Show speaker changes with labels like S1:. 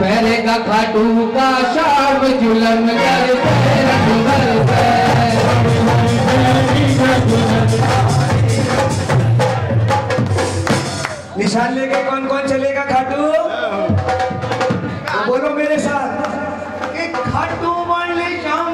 S1: पहरेगा खाटू का शाम जुलम कर निशान लेके कौन कौन चलेगा खाटू? हाँ। तो बोलो मेरे साथ। खाटू मान ले शाम